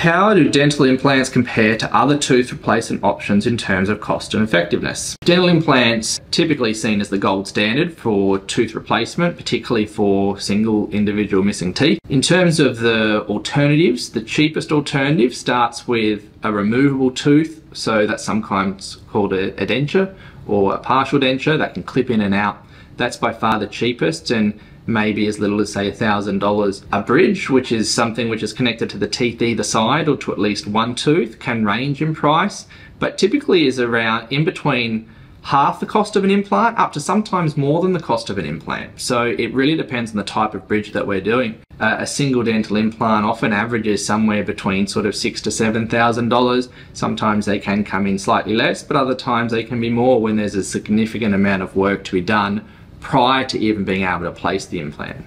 How do dental implants compare to other tooth replacement options in terms of cost and effectiveness? Dental implants typically seen as the gold standard for tooth replacement, particularly for single individual missing teeth. In terms of the alternatives, the cheapest alternative starts with a removable tooth, so that's sometimes called a, a denture or a partial denture that can clip in and out. That's by far the cheapest and maybe as little as say $1,000. A bridge, which is something which is connected to the teeth either side or to at least one tooth, can range in price, but typically is around in between half the cost of an implant up to sometimes more than the cost of an implant. So it really depends on the type of bridge that we're doing. Uh, a single dental implant often averages somewhere between sort of six to seven thousand dollars. Sometimes they can come in slightly less, but other times they can be more when there's a significant amount of work to be done prior to even being able to place the implant.